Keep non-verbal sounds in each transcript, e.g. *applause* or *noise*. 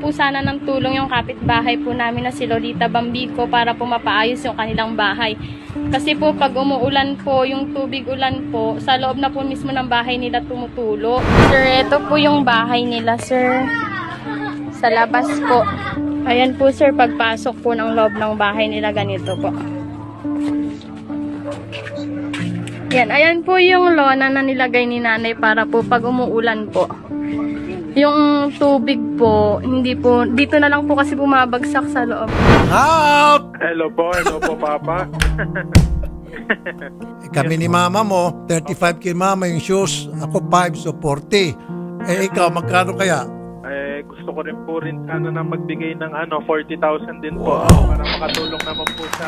po sana ng tulong yung kapitbahay po namin na si Lolita Bambico para po mapaayos yung kanilang bahay. Kasi po pag umuulan po, yung tubig ulan po, sa loob na po mismo ng bahay nila tumutulo. Sir, ito po yung bahay nila, sir. Sa labas po. Ayan po, sir, pagpasok po ng loob ng bahay nila, ganito po. Yan, ayan po yung lona na nilagay ni nanay para po pag umuulan po. Yung tubig po, hindi po, dito na lang po kasi bumabagsak sa loob. Help! Hello po, hello po, Papa. *laughs* Eh, Kami ni mama mo, 35 kay mama yung shoes, ako 5, so 40. Eh ikaw, magkano kaya? Gusto ko rin po rin sana na magbigay ng ano, 40,000 din po Wow. para makatulong naman po sa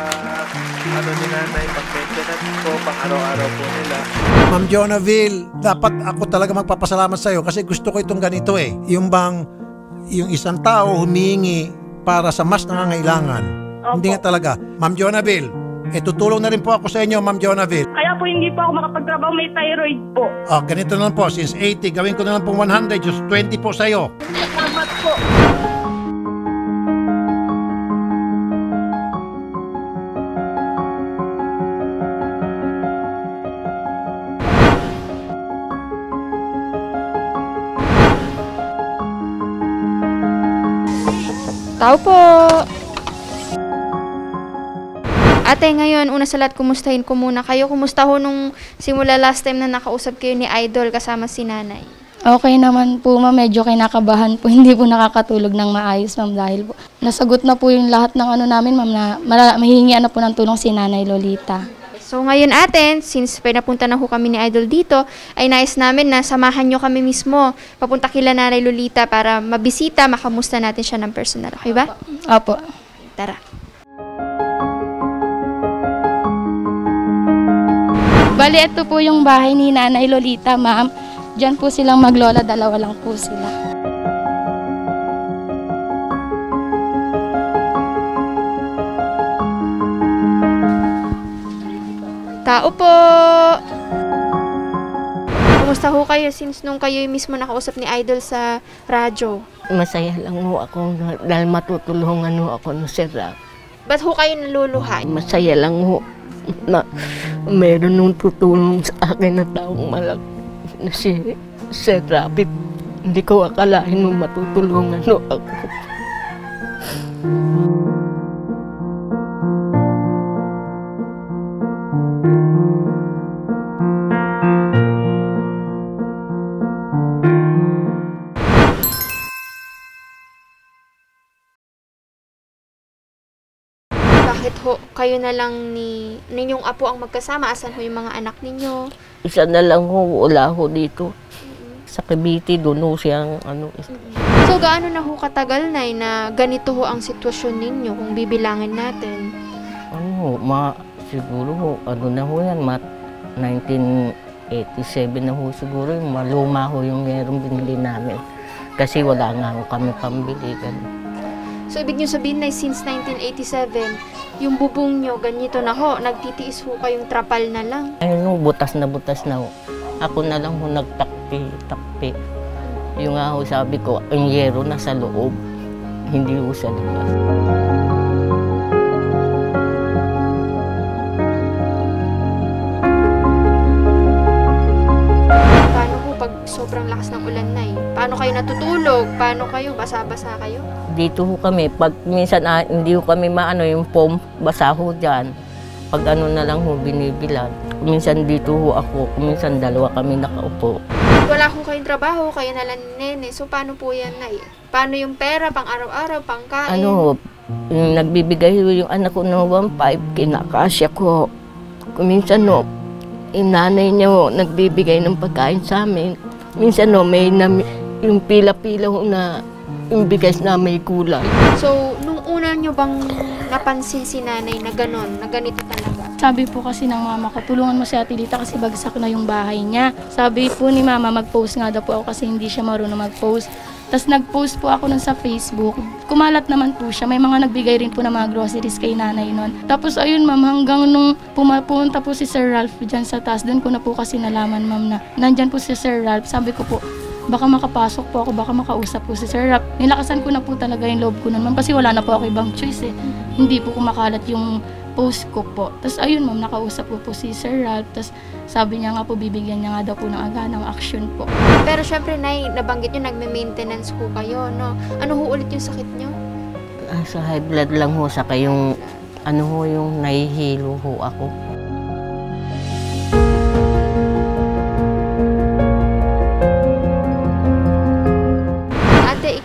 ano ni nanay, pag-maintenance po, pang araw-araw po nila. Ma'am Jonaville, dapat ako talaga magpapasalamat sa'yo kasi gusto ko itong ganito eh. Yung bang, yung isang tao humingi para sa mas nangangailangan. Opo. Hindi nga talaga. Ma'am Jonaville, eh tutulong na rin po ako sa inyo, Ma'am Jonaville. Kaya po hindi po ako makapagtrabaho, may thyroid po. Ah, ganito na lang po, since 80, gawin ko na lang pong 100, just 20 po sa'yo. Salamat po. Tao po! Ate, ngayon, una sa lahat, kumustahin ko muna kayo. Kumusta ho nung simula last time na nakausap kayo ni Idol kasama si nanay? Okay naman po, ma'am. Medyo kinakabahan po. *laughs* Hindi po nakakatulog ng maayos, ma'am. Dahil po, nasagot na po yung lahat ng ano namin, ma'am, na mala- mahihingi na po ng tulong si Nanay Lolita. So ngayon atin, since pinapunta na ho kami ni Idol dito, ay nais namin na samahan nyo kami mismo papunta kila Nanay Lolita para mabisita, makamusta natin siya ng personal. Okay ba? Opo. Tara. Bali, ito po yung bahay ni Nanay Lolita, ma'am. Diyan po silang maglola, dalawa lang po sila. Tao po! Kumusta ho kayo since nung kayo mismo nakausap ni Idol sa radyo? Masaya lang ho ako dahil matutulungan ho ako ng Sir Rap. Ba't ho kayo naluluha? Masaya lang ho na meron nung tutulong sa akin na taong malaki na si Sir Rapid. Hindi ko akalain nung matutulungan ho ako. Bakit ho kayo na lang ni ninyong apo ang magkasama? Asan ho yung mga anak ninyo? Isa na lang ho, wala ho dito. Sa Cavite, doon ho siyang ano, So gaano na ho katagal na na ganito ho ang sitwasyon ninyo kung bibilangin natin? ano ho, ma, siguro ho, ano na ho yan, ma, 1987 na ho siguro, yung maluma ho yung meron binili namin. Kasi wala nga ho kami pambili. Ganun. So ibig nyo sabihin na since 1987, yung bubong nyo ganito na ho, nagtitiis ho kayong trapal na lang. Ayun ho, butas na butas na ho. Ako na lang ho nagtakpi, takpi. Yung nga ho sabi ko, ang yero na sa loob, hindi ho sa labas. Paano ho pag sobrang lakas ng ulan na eh? Paano kayo natutulog? Paano kayo? Basa-basa kayo? Dito ho kami, pag minsan ah, hindi ho kami maano yung foam, basa ho dyan. Pag ano na lang ho, binibilan. Minsan dito ho ako, minsan dalawa kami nakaupo. Wala ho kayong trabaho, kayo na lang ni nene. So paano po yan na Paano yung pera, pang araw-araw, pang kain? Ano ho, yung nagbibigay ho yung anak ko ng 1.5, kinakasya ko. Minsan no, yung nanay niya ho, nagbibigay ng pagkain sa amin. Minsan no, may na, yung pila-pila ho na yung bigas na may kulay. So, nung una nyo bang napansin si nanay na ganon, na ganito talaga? Sabi po kasi ng mama ko, tulungan mo si Ate Lita kasi bagsak na yung bahay niya. Sabi po ni mama, mag-post nga daw po ako kasi hindi siya marunong mag-post. Tapos nag-post po ako nun sa Facebook. Kumalat naman po siya. May mga nagbigay rin po ng mga groceries kay nanay nun. Tapos ayun ma'am, hanggang nung pumapunta po si Sir Ralph dyan sa taas, doon ko na po kasi nalaman ma'am na nandyan po si Sir Ralph. Sabi ko po, baka makapasok po ako, baka makausap po si Sir Rap. Nilakasan ko na po talaga yung loob ko nun, ma'am, kasi wala na po ako ibang choice eh. Hindi po kumakalat yung post ko po. Tapos ayun ma'am, nakausap ko po si Sir Rap. Tapos sabi niya nga po, bibigyan niya nga daw po ng aga ng action po. Pero syempre, Nay, nabanggit nyo, nagme-maintenance ho kayo, no? Ano ho ulit yung sakit nyo? Ah, sa high blood lang ho, saka yung ano ho, yung nahihilo ho ako.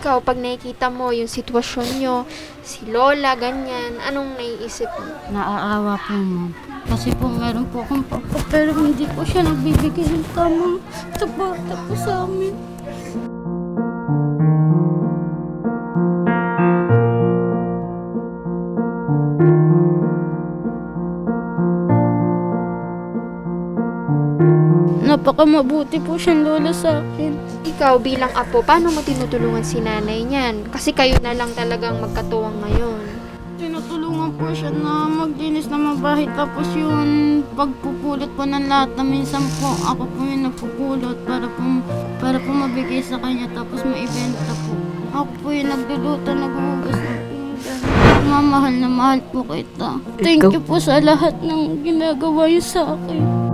Ikaw, pag nakikita mo yung sitwasyon nyo, si Lola, ganyan, anong naiisip mo? Naaawa po ma'am. Kasi po meron po akong papa pero hindi po siya nagbibigay ng tamang suporta po sa amin. Napaka mabuti po siyang lola sa akin. Ikaw, bilang apo, paano mo tinutulungan si nanay niyan? Kasi kayo na lang talagang magkatuwang ngayon. Tinutulungan po siya na maglinis ng mga bahay tapos yung pagpupulot po ng lahat na minsan po ako po yung nagpupulot para po, para po mabigay sa kanya tapos maibenta po. Ako po yung nagluluto, naghuhugas ng pinggan. Mamahal na mahal po kita. Thank Ikaw- you po sa lahat ng ginagawa niyo sa akin.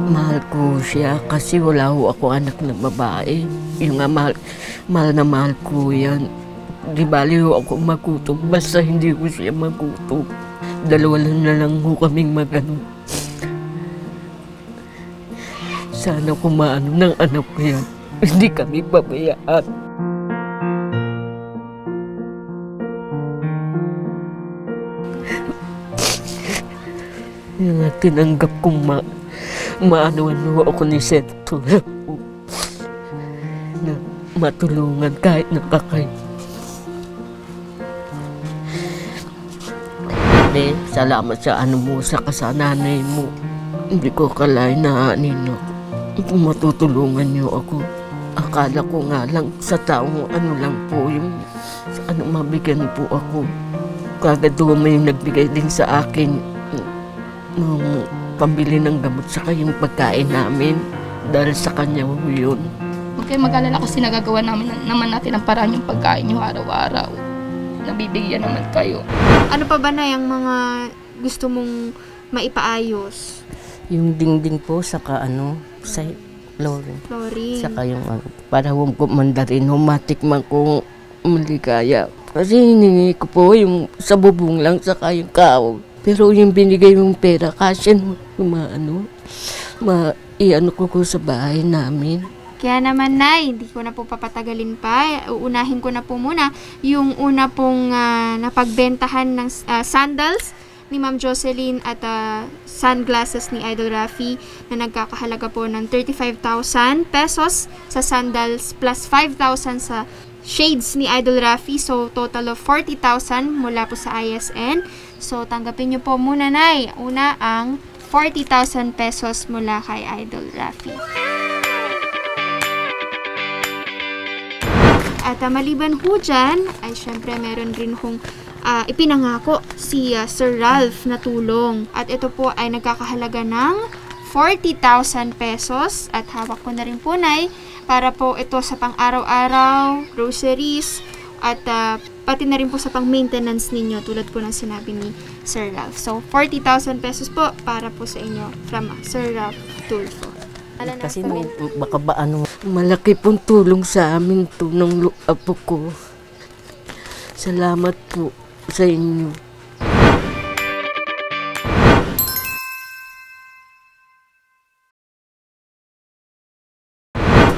Mahal ko siya kasi wala ho ako anak na babae. Yung nga mahal, mahal na mahal ko yan. Di bali ho ako magutom, basta hindi ko siya magutom. Dalawa lang na lang ho kaming magano. Sana kumaano ng anak ko yan. Hindi kami pabayaan. Yung tinanggap kong ma maano ano ako ni Senator Rapo na matulungan kahit nakakay. Hindi, salamat sa ano mo, sa kasananay mo. Hindi ko kalay na nino. Kung matutulungan niyo ako. Akala ko nga lang sa taong ano lang po yung ano mabigyan po ako. Kagad may nagbigay din sa akin ng pambili ng gamot sa yung pagkain namin dahil sa kanya ho yun. Huwag kayo mag-alala kasi nagagawa namin, naman natin ang paraan yung pagkain nyo araw-araw. Nabibigyan naman kayo. Ano pa ba na yung mga gusto mong maipaayos? Yung dingding po saka ano sa flooring. Flooring. Saka yung ano, para huwag ko mandarin, humatikman ko maligaya. Kasi hiningi ko po yung sa bubong lang, saka yung kaog. Pero yung binigay mong pera, kasi yung mga ano, ma, iano ko ko sa bahay namin. Kaya naman, Nay, hindi ko na po papatagalin pa. Uunahin ko na po muna yung una pong ah, napagbentahan ng ah, sandals ni Ma'am Jocelyn at ah, sunglasses ni Idol Rafi na nagkakahalaga po ng 35,000 pesos sa sandals plus 5,000 sa shades ni Idol Rafi. So, total of 40,000 mula po sa ISN. So, tanggapin niyo po muna, Nay. Una ang 40,000 pesos mula kay Idol Rafi. At ah, maliban ho dyan, ay syempre meron rin hong ah, ipinangako si ah, Sir Ralph na tulong. At ito po ay nagkakahalaga ng 40,000 pesos at hawak ko na rin po Nay para po ito sa pang-araw-araw, groceries, at ah, pati na rin po sa pang-maintenance ninyo tulad po ng sinabi ni Sir Ralph. So, 40,000 pesos po para po sa inyo from ah, Sir Ralph Tulfo. Kasi po mo, baka ba ano, malaki pong tulong sa amin to ng apo ko. Salamat po sa inyo.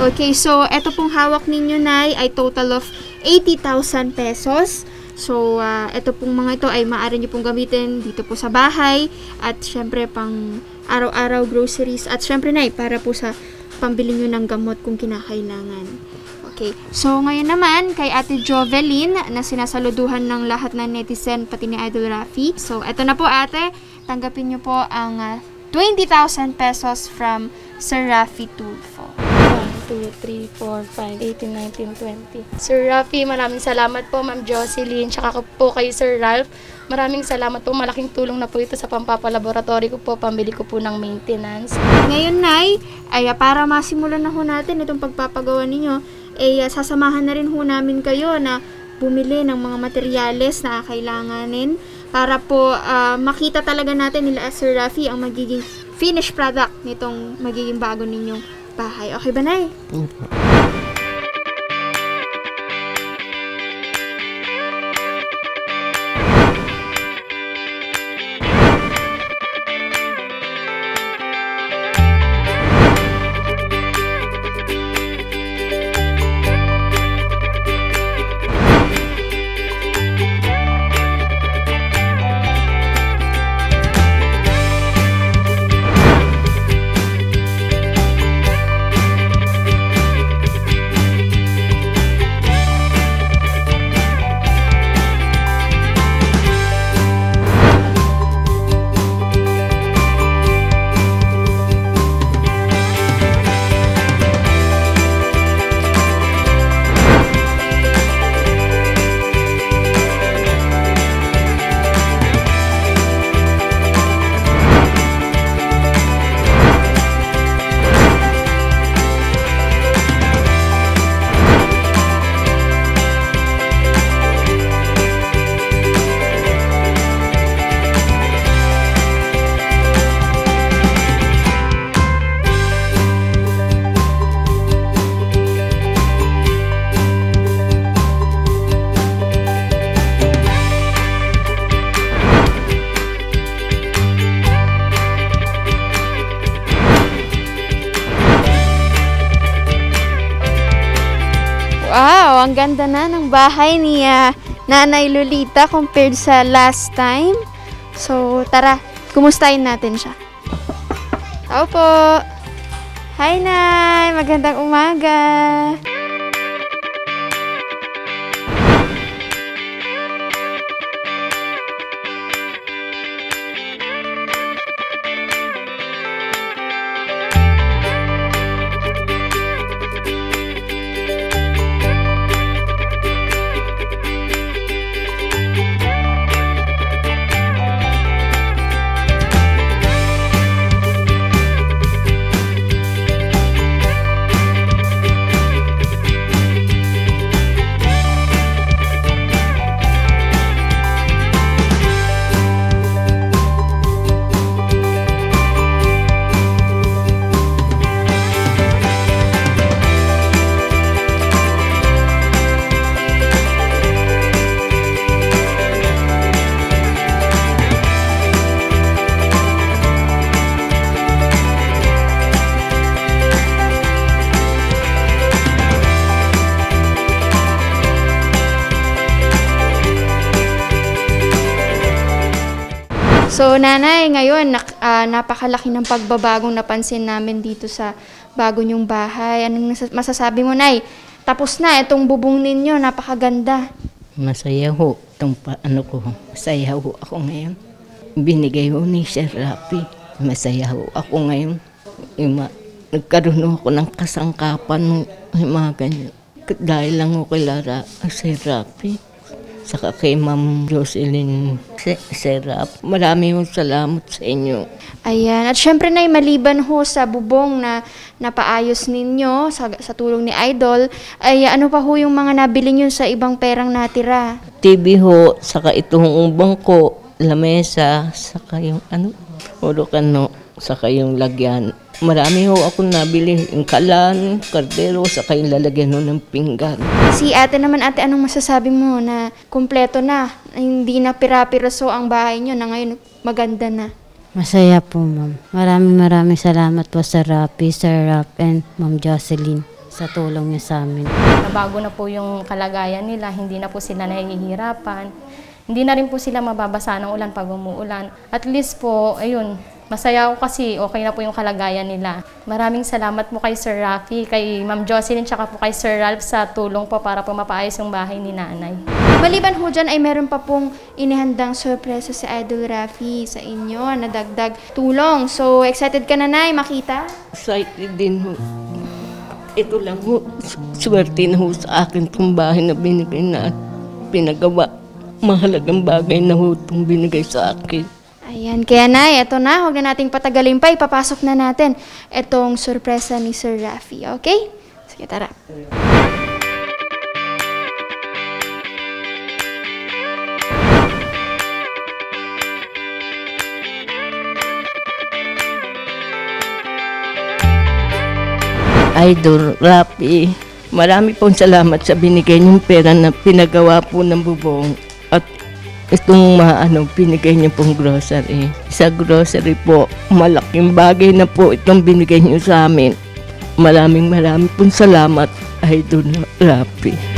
Okay, so eto pong hawak ninyo Nay ay total of 80,000 pesos. So, ah, eto pong mga ito ay maaari nyo pong gamitin dito po sa bahay at syempre pang araw-araw groceries at syempre Nay para po sa pambili nyo ng gamot kung kinakailangan. Okay, so ngayon naman kay Ate Jovelyn na sinasaluduhan ng lahat ng netizen pati ni Idol Rafi. So, eto na po ate, tanggapin nyo po ang ah, 20,000 pesos from Sir Rafi Tulfo. 2, 3, 4, 5, 18, 19, 20. Sir Rafi, maraming salamat po, Ma'am Jocelyn, tsaka po kay Sir Ralph. Maraming salamat po, malaking tulong na po ito sa pampapalaboratory ko po, pambili ko po ng maintenance. Ngayon, Nay, ay ah, para masimulan na ho natin itong pagpapagawa ninyo, ay ah, sasamahan na rin ho namin kayo na bumili ng mga materyales na kailanganin para po ah, makita talaga natin nila Sir Rafi ang magiging finished product nitong magiging bago ninyong bahay. Okay ba, Nay? Wow, ganda na ng bahay ni ah, Nanay Lolita compared sa last time. So, tara, kumustahin natin siya. Tao po! Hi, Nay! Magandang umaga! So, nanay, ngayon, nak- ah, napakalaki ng pagbabagong napansin namin dito sa bago niyong bahay. Anong masasabi mo, nay? Tapos na, itong bubong ninyo, napakaganda. Masaya ho. Itong ano ko, masaya ho ako ngayon. Binigay ho ni Sir Rapi. Masaya ho ako ngayon. Yung ma- nagkaroon ako ng kasangkapan ng mga ganyan. Dahil lang ho kay Lara, Sir Rapi. Saka kay Ma'am Jocelyn Se- Serap. Marami ho salamat sa inyo. Ayan. At syempre, nay, maliban ho sa bubong na napaayos ninyo sa, sa tulong ni Idol, ay ano pa ho yung mga nabili nyo sa ibang perang natira? TV ho, saka itong bangko, lamesa, saka yung ano, no, saka yung lagyan. Marami ho ako nabili, yung kalan, kardero, saka yung lalagyan ho ng pinggan. Si ate naman, ate, anong masasabi mo na kumpleto na, hindi na pira-piraso ang bahay nyo na ngayon maganda na? Masaya po, ma'am. Maraming maraming salamat po sa Rapi, Sir Rap, and Ma'am Jocelyn sa tulong niya sa amin. Nabago na po yung kalagayan nila, hindi na po sila nahihirapan. Hindi na rin po sila mababasa ng ulan pag umuulan. At least po, ayun, masaya ako kasi okay na po yung kalagayan nila. Maraming salamat po kay Sir Rafi, kay Ma'am Jocelyn, tsaka po kay Sir Ralph sa tulong po para po mapaayos yung bahay ni nanay. Maliban ho dyan ay meron pa pong inihandang sorpresa si Idol Rafi sa inyo na dagdag tulong. So, excited ka na, Nay, makita? Excited din ho. ito lang ho, swerte na ho sa akin itong bahay na binigay na pinagawa. Mahalagang bagay na ho itong binigay sa akin. Ayan, kaya na, eto na, huwag na nating patagalin pa, ipapasok na natin itong sorpresa ni Sir Rafi, okay? Sige, tara. Idol Rapi, marami pong salamat sa binigay niyong pera na pinagawa po ng bubong itong maano binigay niyo pong grocery. Sa grocery po, malaking bagay na po itong binigay niyo sa amin. Maraming maraming pong salamat, Idol Rapi.